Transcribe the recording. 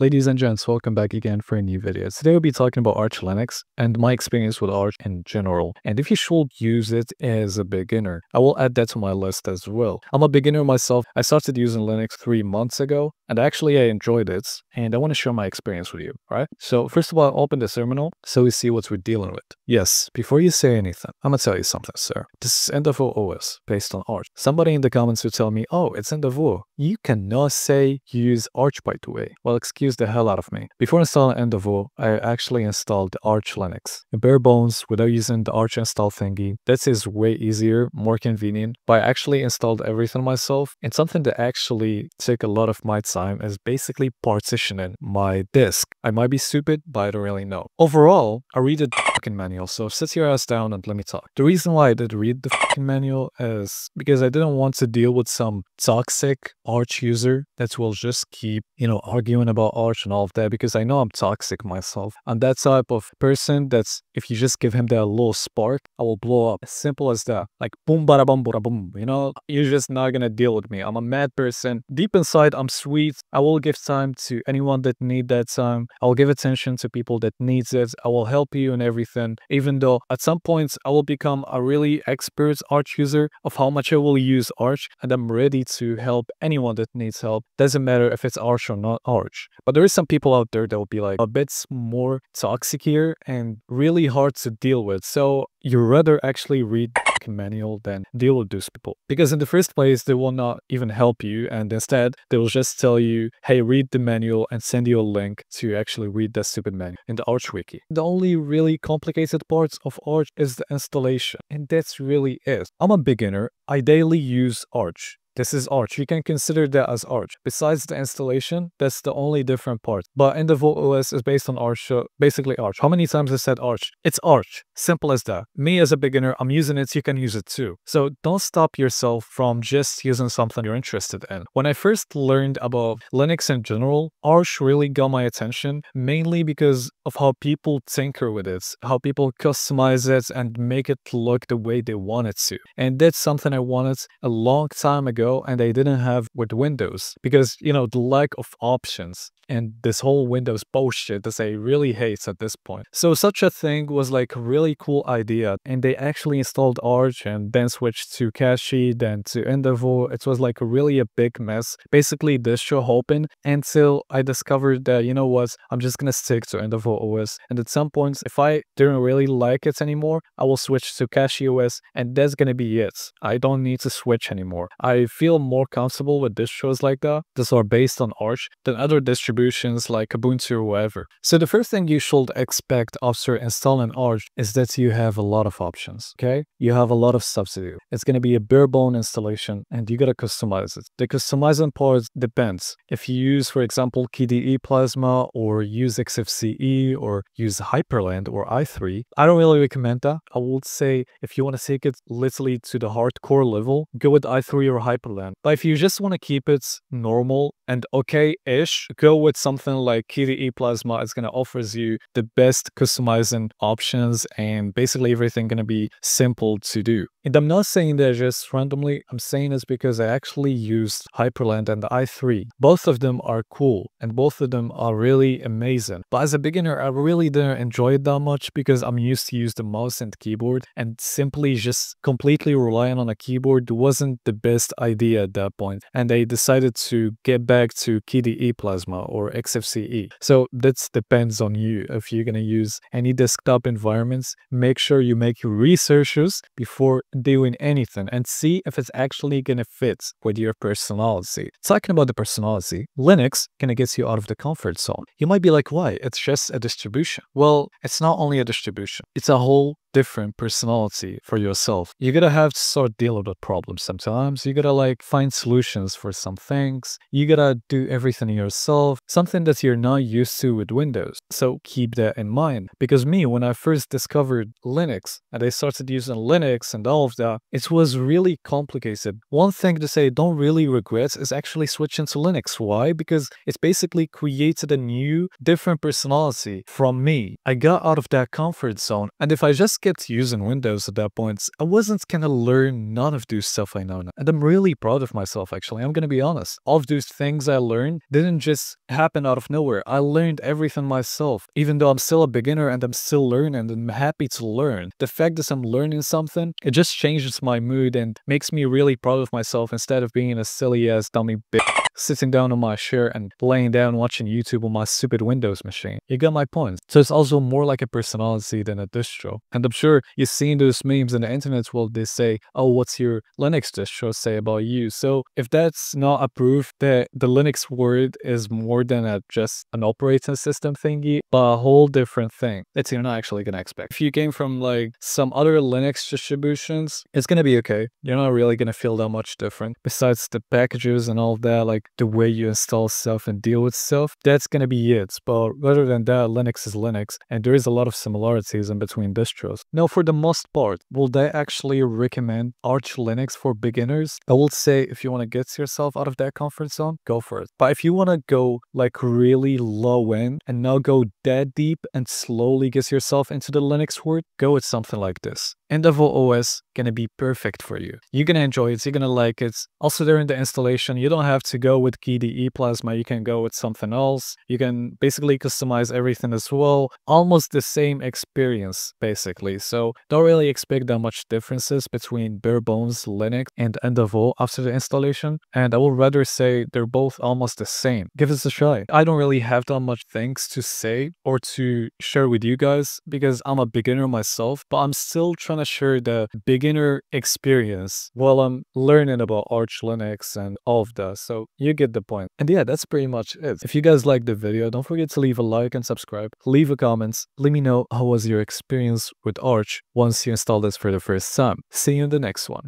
Ladies and gents, welcome back again for a new video. Today we'll be talking about Arch Linux and my experience with Arch in general. And if you should use it as a beginner, I will add that to my list as well. I'm a beginner myself. I started using Linux three months ago and actually I enjoyed it and I want to share my experience with you, right? So first of all, I'll open the terminal so we see what we're dealing with. Yes, before you say anything, I'm gonna tell you something, sir. This is Endeavour OS based on Arch. Somebody in the comments will tell me, oh, it's Endeavour. You cannot say use Arch by the way. Well, excuse the hell out of me. Before installing Endeavour, I actually installed Arch Linux. Bare bones, without using the Arch install thingy. This is way easier, more convenient, but I actually installed everything myself. And something that actually took a lot of my time is basically partitioning my disk. I might be stupid, but I don't really know. Overall, I read the fucking manual, so sit your ass down and let me talk. The reason why I did read the fucking manual is because I didn't want to deal with some toxic Arch user that will just keep, you know, arguing about Arch and all of that because I know I'm toxic myself. I'm that type of person that's if you just give him that little spark, I will blow up. As simple as that. Like boom bada boom bada boom. You know, you're just not gonna deal with me. I'm a mad person. Deep inside, I'm sweet. I will give time to anyone that need that time. I will give attention to people that needs it. I will help you and everything. Even though at some points I will become a really expert Arch user of how much I will use Arch and I'm ready to help anyone that needs help. Doesn't matter if it's Arch or not Arch. But there is some people out there that will be like a bit more toxic here and really hard to deal with. So you rather actually read the manual than deal with those people. Because in the first place, they will not even help you. And instead, they will just tell you, hey, read the manual and send you a link to actually read that stupid manual in the Arch wiki. The only really complicated parts of Arch is the installation. And that's really it. I'm a beginner. I daily use Arch. This is Arch. You can consider that as Arch. Besides the installation, that's the only different part. But in Endeavour OS is based on Arch, so basically Arch. How many times I said Arch? It's Arch. Simple as that. Me as a beginner, I'm using it, you can use it too. So don't stop yourself from just using something you're interested in. When I first learned about Linux in general, Arch really got my attention, mainly because of how people tinker with it, how people customize it and make it look the way they want it to. And that's something I wanted a long time ago and they didn't have with Windows because, you know, the lack of options and this whole Windows bullshit that they really hate at this point. So such a thing was like a really cool idea and they actually installed Arch and then switched to Cachy, then to Endeavour. It was like really a big mess. Basically distro hopping until I discovered that, you know what, I'm just gonna stick to Endeavour OS. And at some points, if I didn't really like it anymore, I will switch to Cachy OS and that's gonna be it. I don't need to switch anymore. I feel more comfortable with distros like that that are based on Arch than other distributions like Ubuntu or whatever. So the first thing you should expect after installing Arch is that you have a lot of options, okay? You have a lot of stuff to do. It's going to be a bare bone installation and you got to customize it. The customizing part depends. If you use, for example, KDE Plasma or use XFCE or use Hyprland or i3, I don't really recommend that. I would say if you want to take it literally to the hardcore level, go with i3 or Hyprland. But if you just want to keep it normal and okay-ish, go with something like KDE Plasma. It's going to offers you the best customizing options and basically everything going to be simple to do. And I'm not saying that just randomly, I'm saying this because I actually used Hyprland and the i3. Both of them are cool and both of them are really amazing. But as a beginner, I really didn't enjoy it that much because I'm used to use the mouse and keyboard and simply just completely relying on a keyboard wasn't the best idea at that. And they decided to get back to KDE Plasma or XFCE. So that depends on you. If you're going to use any desktop environments, make sure you make your researches before doing anything and see if it's actually going to fit with your personality. Talking about the personality, Linux kind of gets you out of the comfort zone. You might be like, why? It's just a distribution. Well, it's not only a distribution. It's a whole different personality for yourself. You gotta have to start dealing with problems sometimes. You gotta like find solutions for some things. You gotta do everything yourself, something that you're not used to with Windows. So keep that in mind. Because me, when I first discovered Linux and I started using Linux and all of that, it was really complicated. One thing to say don't really regret is actually switching to Linux. Why? Because it's basically created a new, different personality from me. I got out of that comfort zone. And if I just kept using Windows at that point. I wasn't gonna learn none of those stuff I know now. And I'm really proud of myself, actually. I'm gonna be honest. All of those things I learned didn't just happen out of nowhere. I learned everything myself. Even though I'm still a beginner and I'm still learning and I'm happy to learn, the fact that I'm learning something, it just changes my mood and makes me really proud of myself instead of being a silly ass dummy bitch sitting down on my chair and laying down watching YouTube on my stupid Windows machine. You got my point. So it's also more like a personality than a distro. And I'm sure you've seen those memes on the internet where they say, oh, what's your Linux distro say about you? So if that's not a proof that the Linux word is more than a, just an operating system thingy, but a whole different thing that you're not actually gonna expect. If you came from like some other Linux distributions, it's gonna be okay. You're not really gonna feel that much different. Besides the packages and all that, like the way you install stuff and deal with stuff, that's going to be it. But rather than that, Linux is Linux, and there is a lot of similarities in between distros. Now, for the most part, will they actually recommend Arch Linux for beginners? I will say if you want to get yourself out of that comfort zone, go for it. But if you want to go like really low end and now go that deep and slowly get yourself into the Linux world, go with something like this. Endeavour OS gonna be perfect for you. You're gonna enjoy it, you're gonna like it. Also during the installation, you don't have to go with KDE Plasma, you can go with something else. You can basically customize everything as well. Almost the same experience, basically. So don't really expect that much differences between bare bones Linux and Endeavour after the installation. And I would rather say they're both almost the same. Give us a I don't really have that much things to say or to share with you guys because I'm a beginner myself, but I'm still trying to share the beginner experience while I'm learning about Arch Linux and all of that. So you get the point. And yeah, that's pretty much it. If you guys liked the video, don't forget to leave a like and subscribe. Leave a comment. Let me know how was your experience with Arch once you installed this for the first time. See you in the next one.